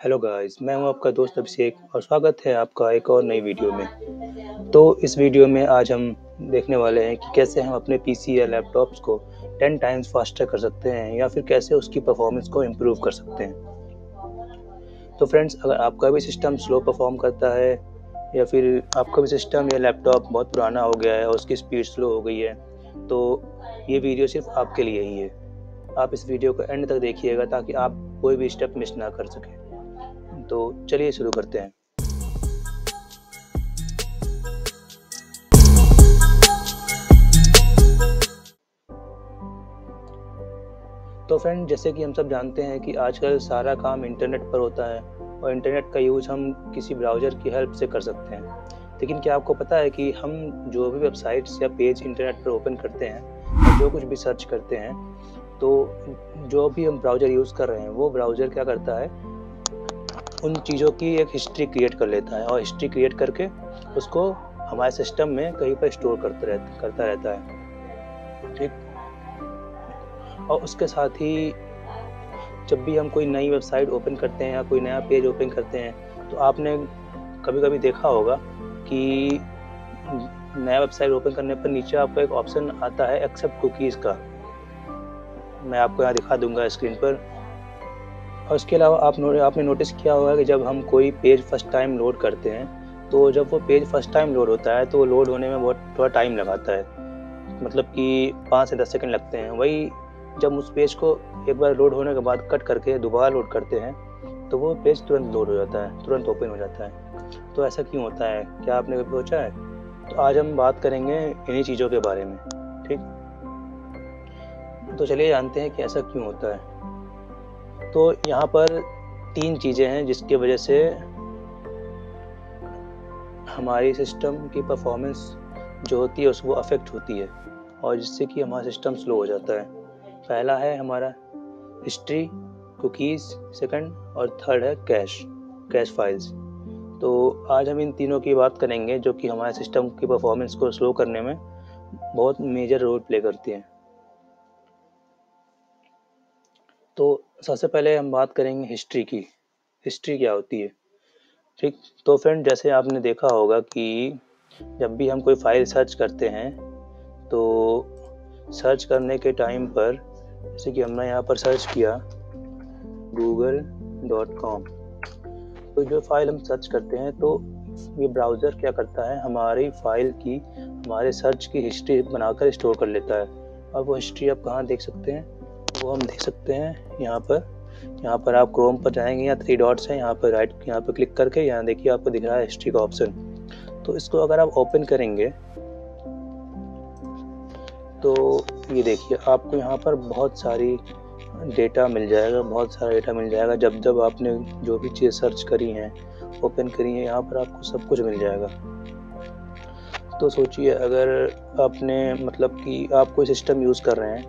Hello guys मैं हूँ आपका दोस्त अभिषेक और स्वागत है आपका एक और नई वीडियो में। तो इस वीडियो में आज हम देखने वाले हैं कि कैसे हम अपने पीसी या लैपटॉप्स को 10 टाइम्स फास्टर कर सकते हैं या फिर कैसे उसकी परफॉर्मेंस को इम्प्रूव कर सकते हैं। तो फ्रेंड्स अगर आपका भी सिस्टम स्लो परफॉर्म करता है या फिर आपका भी सिस्टम या लैपटॉप बहुत पुराना हो गया है और उसकी स्पीड स्लो हो गई है तो ये वीडियो सिर्फ़ आपके लिए ही है। आप इस वीडियो को एंड तक देखिएगा ताकि आप कोई भी स्टेप मिस ना कर सकें। तो चलिए शुरू करते हैं। तो फ्रेंड जैसे कि हम सब जानते हैं कि आजकल सारा काम इंटरनेट पर होता है और इंटरनेट का यूज़ हम किसी ब्राउज़र की हेल्प से कर सकते हैं। लेकिन क्या आपको पता है कि हम जो भी वेबसाइट्स या पेज इंटरनेट पर ओपन करते हैं जो कुछ भी सर्च करते हैं तो जो भी हम ब्राउज़र यूज़ कर रहे हैं, वो ब्राउज़र क्या करता है उन चीज़ों की एक हिस्ट्री क्रिएट कर लेता है और हिस्ट्री क्रिएट करके उसको हमारे सिस्टम में कहीं पर स्टोर करता रह, करता रहता है। ठीक? और उसके साथ ही जब भी हम कोई नई वेबसाइट ओपन करते हैं या कोई नया पेज ओपन करते हैं तो आपने कभी कभी देखा होगा कि नया वेबसाइट ओपन करने पर नीचे आपको एक ऑप्शन आता है एक्सेप्ट कुकीज़ का। मैं आपको यहाँ दिखा दूँगा स्क्रीन पर। और उसके अलावा आप नो, आपने नोटिस किया होगा कि जब हम कोई पेज फ़र्स्ट टाइम लोड करते हैं तो जब वो पेज फ़र्स्ट टाइम लोड होता है तो लोड होने में बहुत थोड़ा टाइम लगाता है। मतलब कि पाँच से दस सेकंड लगते हैं। वही जब उस पेज को एक बार लोड होने के बाद कट करके दोबारा लोड करते हैं तो वो पेज तुरंत लोड हो जाता है तुरंत ओपन हो जाता है। तो ऐसा क्यों होता है? क्या आपने कभी सोचा है? तो आज हम बात करेंगे इन्हीं चीज़ों के बारे में ठीक? तो चलिए जानते हैं कि ऐसा क्यों होता है। तो यहाँ पर तीन चीज़ें हैं जिसकी वजह से हमारी सिस्टम की परफॉर्मेंस जो होती है, उसको अफेक्ट होती है और जिससे कि हमारा सिस्टम स्लो हो जाता है। पहला है हमारा हिस्ट्री कुकीज़ सेकंड और थर्ड है कैश कैश फाइल्स तो आज हम इन तीनों की बात करेंगे जो कि हमारे सिस्टम की परफॉर्मेंस को स्लो करने में बहुत मेजर रोल प्ले करती हैं। तो सबसे पहले हम बात करेंगे हिस्ट्री की। हिस्ट्री क्या होती है? ठीक तो फ्रेंड, जैसे आपने देखा होगा कि जब भी हम कोई फ़ाइल सर्च करते हैं तो सर्च करने के टाइम पर, जैसे कि हमने यहाँ पर सर्च किया, गूगल डॉट कॉम तो जो फ़ाइल हम सर्च करते हैं तो ये ब्राउज़र क्या करता है? हमारी फ़ाइल की, हमारे सर्च की हिस्ट्री बनाकर स्टोर कर लेता है। अब वो हिस्ट्री आप कहाँ देख सकते हैं? हम देख सकते हैं यहाँ पर। यहाँ पर आप क्रोम पर जाएँगे यहाँ थ्री डॉट्स हैं, यहाँ पर राइट यहाँ पर क्लिक करके यहाँ देखिए आपको दिख रहा है हिस्ट्री का ऑप्शन तो इसको अगर आप ओपन करेंगे तो ये देखिए आपको यहाँ पर बहुत सारी डेटा मिल जाएगा, बहुत सारा डेटा मिल जाएगा। जब जब आपने जो भी चीज़ सर्च करी हैं ओपन करी है, यहाँ पर आपको सब कुछ मिल जाएगा। तो सोचिए, अगर आपने मतलब कि आप कोई सिस्टम यूज़ कर रहे हैं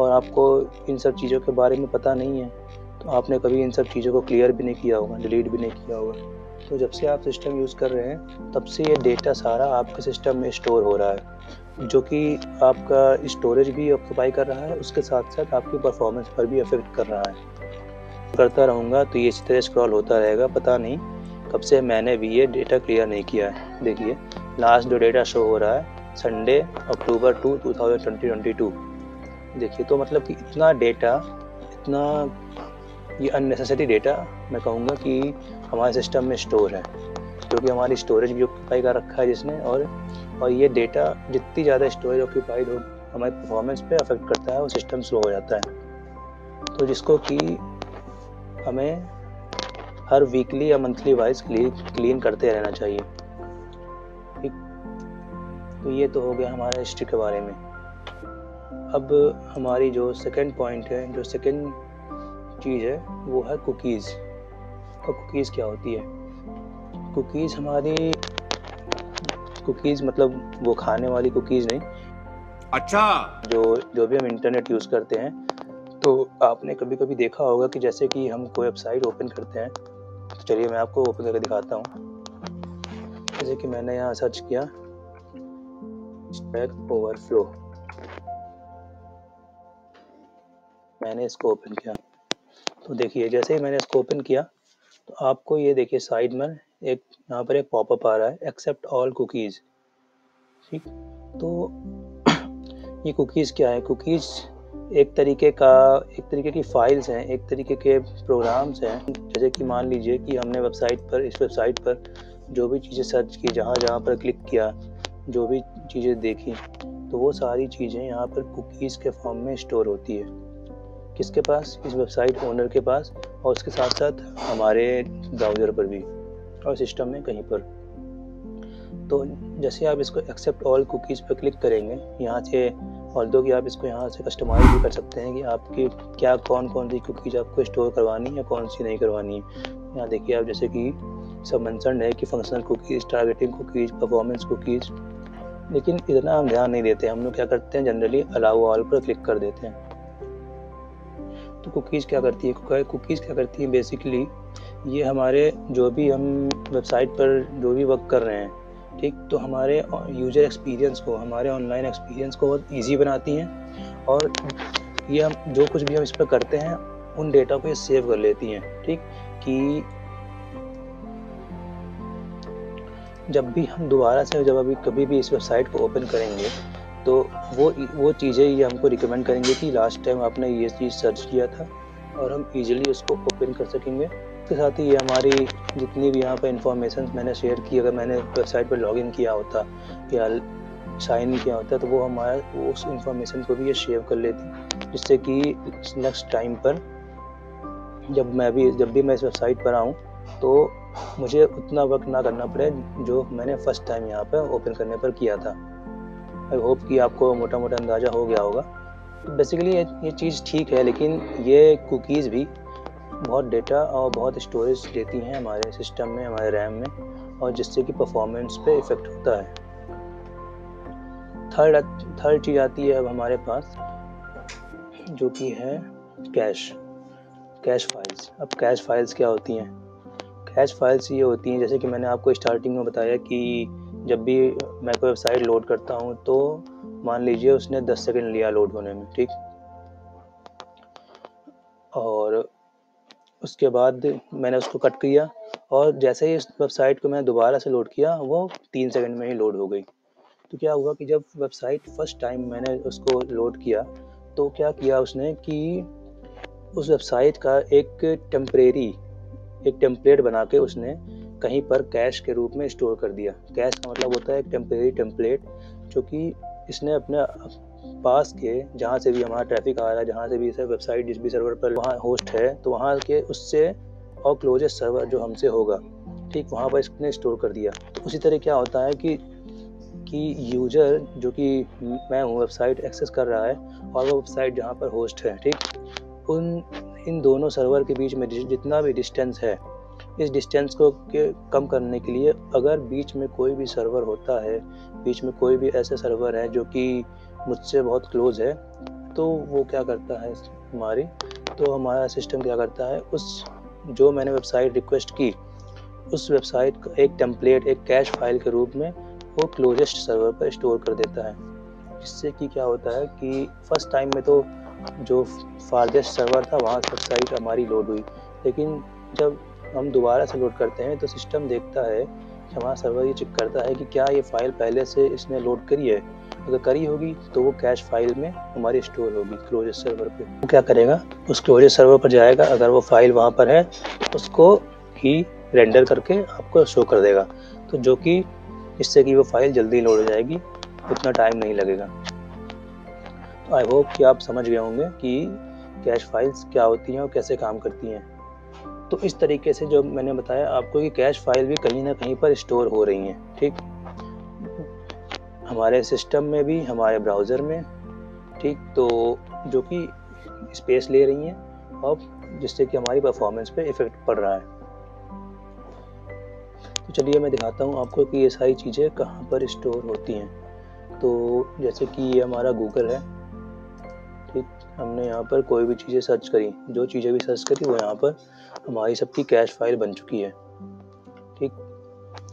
और आपको इन सब चीज़ों के बारे में पता नहीं है तो आपने कभी इन सब चीज़ों को क्लियर भी नहीं किया होगा डिलीट भी नहीं किया होगा। तो जब से आप सिस्टम यूज़ कर रहे हैं, तब से ये डेटा सारा आपके सिस्टम में स्टोर हो रहा है, जो कि आपका स्टोरेज भी ऑक्यूपाई कर रहा है, उसके साथ साथ आपकी परफॉर्मेंस पर भी अफेक्ट कर रहा है। करता रहूँगा तो ये इसी तरह स्क्रॉल होता रहेगा, पता नहीं कब से मैंने भी ये डेटा क्लियर नहीं किया है। देखिए लास्ट जो डेटा शो हो रहा है Sunday October two two thousand twenty twenty two देखिए तो मतलब कि इतना डेटा इतना ये अननेसेसरी डेटा मैं कहूँगा कि हमारे सिस्टम में स्टोर है, क्योंकि तो हमारी स्टोरेज भी ऑक्यूपाई कर रखा है जिसने और और ये डेटा जितनी ज़्यादा स्टोरेज ऑक्यूपाइड हो, हमारे परफॉर्मेंस पे अफेक्ट करता है और सिस्टम स्लो हो जाता है। तो जिसको कि हमें हर वीकली या मंथली वाइज क्लीन करते रहना चाहिए। तो ये तो हो गया हमारे हिस्ट्री के बारे में। अब हमारी जो सेकंड पॉइंट है जो सेकंड चीज़ है वो है कुकीज़ और कुकीज़ क्या होती है? कुकीज़ हमारी कुकीज़ मतलब वो खाने वाली कुकीज़ नहीं। अच्छा। जो जो भी हम इंटरनेट यूज़ करते हैं तो आपने कभी कभी देखा होगा कि जैसे कि हम कोई वेबसाइट ओपन करते हैं तो चलिए मैं आपको ओपन करके दिखाता हूँ। जैसे कि मैंने यहाँ सर्च किया स्टैक ओवरफ्लो मैंने इसको ओपन किया। तो देखिए, जैसे ही मैंने इसको ओपन किया तो आपको ये देखिए साइड में एक, यहाँ पर एक पॉपअप आ रहा है एक्सेप्ट ऑल कुकीज़ ठीक? तो ये कुकीज़ क्या है? कुकीज़ एक तरीके का, एक तरीके की फाइल्स हैं, एक तरीके के प्रोग्राम्स हैं। जैसे कि मान लीजिए कि हमने वेबसाइट पर, इस वेबसाइट पर जो भी चीज़ें सर्च की, जहाँ जहाँ पर क्लिक किया, जो भी चीज़ें देखी तो वो सारी चीज़ें यहाँ पर कुकीज़ के फॉर्म में स्टोर होती है। किसके पास? इस वेबसाइट ओनर के पास और उसके साथ साथ हमारे ब्राउज़र पर भी और सिस्टम में कहीं पर। तो जैसे आप इसको एक्सेप्ट ऑल कुकीज़ पर क्लिक करेंगे, यहाँ से और दो कि आप इसको यहाँ से कस्टमाइज भी कर सकते हैं कि आपकी क्या कौन कौन सी कुकीज़ आपको स्टोर करवानी है कौन सी नहीं करवानी। है यहाँ देखिए आप जैसे कि सब मैंसन है कि functional cookies targeting cookies performance cookies लेकिन इतना हम ध्यान नहीं देते, हम लोग क्या करते हैं जनरली अलाउ ऑल पर क्लिक कर देते हैं। तो कुकीज़ क्या करती है? कुकीज़ क्या करती है? बेसिकली ये हमारे जो भी हम वेबसाइट पर जो भी वर्क कर रहे हैं, ठीक? तो हमारे यूज़र एक्सपीरियंस को, हमारे ऑनलाइन एक्सपीरियंस को बहुत ईजी बनाती हैं और ये हम जो कुछ भी हम इस पर करते हैं, उन डेटा को ये सेव कर लेती हैं, ठीक? कि जब भी हम दोबारा से, जब अभी कभी भी इस वेबसाइट को ओपन करेंगे तो वो वो चीज़ें ये हमको रिकमेंड करेंगे कि लास्ट टाइम आपने ये चीज़ सर्च किया था और हम इजीली उसको ओपन कर सकेंगे। इसके साथ ही ये हमारी जितनी भी यहाँ पर इंफॉर्मेशन मैंने शेयर की, अगर मैंने वेबसाइट पर लॉगिन किया होता या साइन किया होता तो वो हमारा उस इंफॉर्मेशन को भी ये शेयर कर लेती, जिससे कि नेक्स्ट टाइम पर जब मैं भी, जब भी मैं इस वेबसाइट पर आऊँ तो मुझे उतना वक्त ना करना पड़े जो मैंने फ़र्स्ट टाइम यहाँ पर ओपन करने पर किया था। आई होप कि आपको मोटा मोटा अंदाज़ा हो गया होगा। बेसिकली ये, ये चीज़ ठीक है लेकिन ये कुकीज़ भी बहुत डेटा और बहुत स्टोरेज लेती हैं हमारे सिस्टम में हमारे रैम में और जिससे कि परफॉर्मेंस पे इफ़ेक्ट होता है। थर्ड थर्ड चीज़ आती है अब हमारे पास जो कि है कैश कैश फाइल्स अब कैश फाइल्स क्या होती हैं? कैश फाइल्स ये होती हैं जैसे कि मैंने आपको स्टार्टिंग में बताया कि जब भी मैं कोई वेबसाइट लोड करता हूँ तो मान लीजिए उसने 10 सेकंड लिया लोड होने में, ठीक? और उसके बाद मैंने उसको कट किया, और जैसे ही इस वेबसाइट को मैंने दोबारा से लोड किया, वो तीन सेकंड में ही लोड हो गई। तो क्या हुआ कि जब वेबसाइट फ़र्स्ट टाइम मैंने उसको लोड किया तो क्या किया उसने कि उस वेबसाइट का एक टेम्परेरी, एक टेम्पलेट बना के उसने कहीं पर कैश के रूप में स्टोर कर दिया। कैश का मतलब होता है एक टेम्परेरी टेम्पलेट जो कि इसने अपने पास के, जहाँ से भी हमारा ट्रैफ़िक आ रहा है, जहाँ से भी इसे वेबसाइट जिस भी सर्वर पर वहाँ होस्ट है तो वहाँ के उससे और क्लोजेस्ट सर्वर जो हमसे होगा, ठीक वहाँ पर इसने स्टोर कर दिया। तो उसी तरह क्या होता है कि कि यूज़र जो कि मैं हूँ वेबसाइट एक्सेस कर रहा है, और वो वेबसाइट जहाँ पर होस्ट है, ठीक? उन, इन दोनों सर्वर के बीच में जितना भी डिस्टेंस है इस डिस्टेंस को कम करने के लिए अगर बीच में कोई भी सर्वर होता है, बीच में कोई भी ऐसे सर्वर है जो कि मुझसे बहुत क्लोज है तो वो क्या करता है हमारी तो हमारा सिस्टम क्या करता है? उस जो मैंने वेबसाइट रिक्वेस्ट की, उस वेबसाइट का एक टेम्पलेट एक कैश फ़ाइल के रूप में वो क्लोजेस्ट सर्वर पर स्टोर कर देता है। जिससे कि क्या होता है कि फ़र्स्ट टाइम में तो जो फारदेस्ट सर्वर था, वहाँ वेबसाइट हमारी लोड हुई। लेकिन जब हम दोबारा से लोड करते हैं तो सिस्टम देखता है कि हमारा सर्वर ये चेक करता है कि क्या ये फ़ाइल पहले से इसने लोड करी है। अगर करी होगी तो वो कैश फ़ाइल में हमारी स्टोर होगी क्लोजर सर्वर पे। वो क्या करेगा? उस क्लोजर सर्वर पर जाएगा, अगर वो फ़ाइल वहाँ पर है, उसको ही रेंडर करके आपको शो कर देगा। तो जो कि इससे कि वो फ़ाइल जल्दी लोड हो जाएगी, उतना टाइम नहीं लगेगा। तो आई होप कि आप समझ गए होंगे कि कैश फाइल्स क्या होती हैं और कैसे काम करती हैं। तो इस तरीके से जो मैंने बताया आपको कि कैश फ़ाइल भी कहीं ना कहीं पर स्टोर हो रही हैं, ठीक? हमारे सिस्टम में भी, हमारे ब्राउज़र में, ठीक? तो जो कि स्पेस ले रही हैं और जिससे कि हमारी परफॉर्मेंस पे इफ़ेक्ट पड़ रहा है। तो चलिए मैं दिखाता हूँ आपको कि ये सारी चीज़ें कहाँ पर स्टोर होती हैं। तो जैसे कि ये हमारा गूगल है ठीक, हमने यहाँ पर कोई भी चीज़ें सर्च करी, जो चीज़ें भी सर्च करी, वो यहाँ पर हमारी सबकी कैश फ़ाइल बन चुकी है। ठीक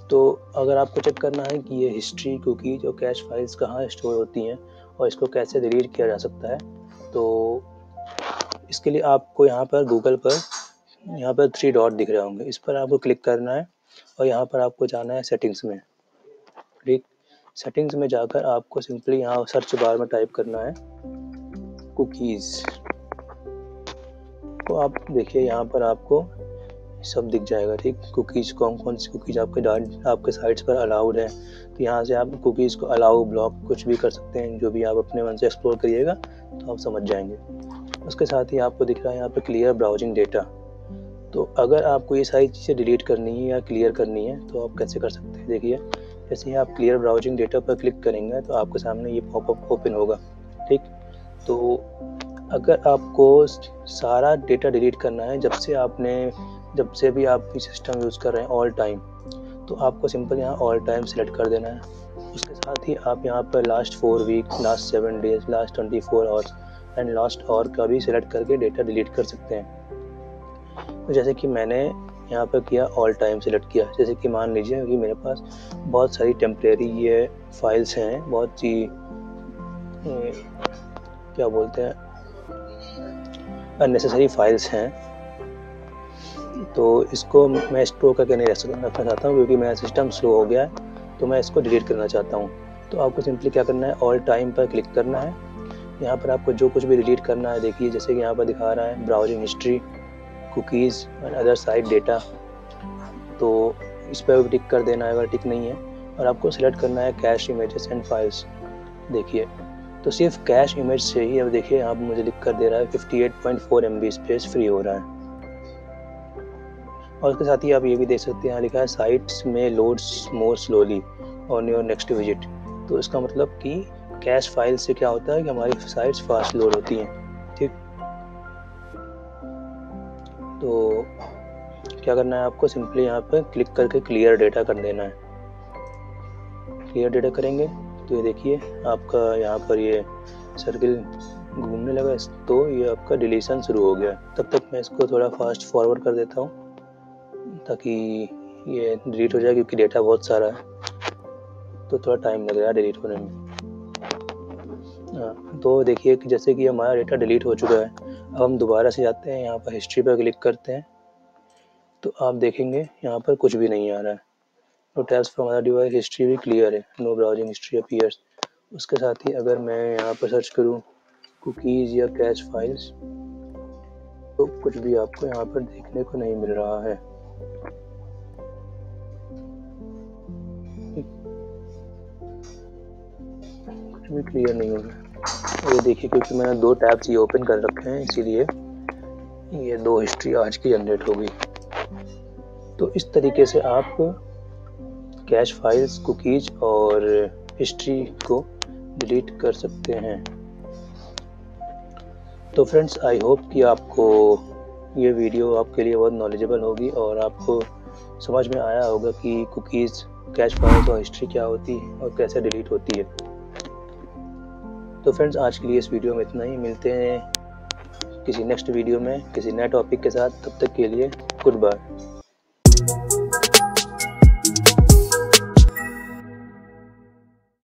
तो अगर आपको चेक करना है कि ये हिस्ट्री क्योंकि जो कैश फाइल्स कहाँ स्टोर होती हैं और इसको कैसे डिलीट किया जा सकता है तो इसके लिए आपको यहाँ पर गूगल पर, यहाँ पर थ्री डॉट दिख रहे होंगे। इस पर आपको क्लिक करना है और यहाँ पर आपको जाना है सेटिंग्स में। ठीक सेटिंग्स में जाकर आपको सिंपली यहाँ सर्च बार में टाइप करना है। कुकीज़ तो आप देखिए, यहाँ पर आपको सब दिख जाएगा, ठीक? कुकीज़ कौन कौन सी कुकीज़ आपके डाट, आपके साइट्स पर अलाउड है? तो यहाँ से आप कुकीज़ को अलाउ ब्लॉक कुछ भी कर सकते हैं, जो भी आप अपने मन से एक्सप्लोर करिएगा तो आप समझ जाएँगे। उसके साथ ही आपको दिख रहा है यहाँ पर क्लियर ब्राउजिंग डेटा तो अगर आपको ये सारी चीज़ें डिलीट करनी है या क्लियर करनी है तो आप कैसे कर सकते हैं? देखिए, जैसे ही आप क्लियर ब्राउजिंग डेटा पर क्लिक करेंगे तो आपके सामने ये पॉपअप ओपन होगा, ठीक? तो अगर आपको सारा डेटा डिलीट करना है, जब से आपने, जब से भी आप सिस्टम यूज़ कर रहे हैं ऑल टाइम तो आपको सिंपल यहाँ ऑल टाइम सेलेक्ट कर देना है। उसके साथ ही आप यहाँ पर last four week last seven days last twenty four hours and last hour का भी सिलेक्ट करके डेटा डिलीट कर सकते हैं। तो जैसे कि मैंने यहाँ पर किया ऑल टाइम सेलेक्ट किया। जैसे कि मान लीजिए कि मेरे पास बहुत सारी टेम्प्रेरी ये फाइल्स हैं, बहुत सी क्या बोलते हैं अननेसेसरी फाइल्स हैं। तो इसको मैं स्टोर करके नहीं रख रखना चाहता हूँ क्योंकि मेरा सिस्टम स्लो हो गया है तो मैं इसको डिलीट करना चाहता हूँ। तो आपको सिंपली क्या करना है ऑल टाइम पर क्लिक करना है। यहाँ पर आपको जो कुछ भी डिलीट करना है, देखिए, जैसे कि यहाँ पर दिखा रहा है browsing history cookies and other site data तो इस पर टिक कर देना है, अगर टिक नहीं है। और आपको सिलेक्ट करना है कैश इमेजेस एंड फाइल्स देखिए तो सिर्फ़ कैश इमेज से ही अब देखिए, आप मुझे लिख कर दे रहा है 58.4 MB स्पेस फ्री हो रहा है। और उसके साथ ही आप ये भी देख सकते हैं, यहाँ लिखा है साइट्स में loads more slowly on your next visit तो इसका मतलब कि कैश फ़ाइल से क्या होता है कि हमारी साइट्स फास्ट लोड होती हैं, ठीक? तो क्या करना है आपको? सिंपली यहाँ पर क्लिक करके क्लियर डेटा कर देना है। क्लियर डेटा करेंगे। तो ये देखिए, आपका यहाँ पर ये सर्किल घूमने लगा तो ये आपका डिलीशन शुरू हो गया तब तक मैं इसको थोड़ा फास्ट फॉरवर्ड कर देता हूँ, ताकि ये डिलीट हो जाए, क्योंकि डेटा बहुत सारा है। तो थोड़ा टाइम लग रहा है डिलीट होने में। हाँ तो देखिए कि जैसे कि हमारा डेटा डिलीट हो चुका है, अब हम दोबारा से जाते हैं, यहाँ पर हिस्ट्री पर क्लिक करते हैं। तो आप देखेंगे, यहाँ पर कुछ भी नहीं आ रहा है। No tabs from other device history भी क्लियर है। नो ब्राउजिंग हिस्ट्री अपीयर्स उसके साथ ही अगर मैं यहाँ पर सर्च करूँ कुकीज़ या कैच फाइल्स तो कुछ भी आपको यहाँ पर देखने को नहीं मिल रहा है। कुछ भी क्लियर नहीं हो रहा ये देखिए क्योंकि मैंने दो टैब्स ये ओपन कर रखे हैं, इसीलिए ये दो हिस्ट्री आज की जनरेट होगी तो इस तरीके से आप कैश फाइल्स, कुकीज और हिस्ट्री को डिलीट कर सकते हैं। तो फ्रेंड्स आई होप कि आपको ये वीडियो आपके लिए बहुत नॉलेजेबल होगी और आपको समझ में आया होगा कि कुकीज़, कैश फाइल्स और हिस्ट्री क्या होती है और कैसे डिलीट होती है। तो फ्रेंड्स, आज के लिए इस वीडियो में इतना ही। मिलते हैं किसी नेक्स्ट वीडियो में, किसी नए टॉपिक के साथ। तब तक के लिए गुड बाय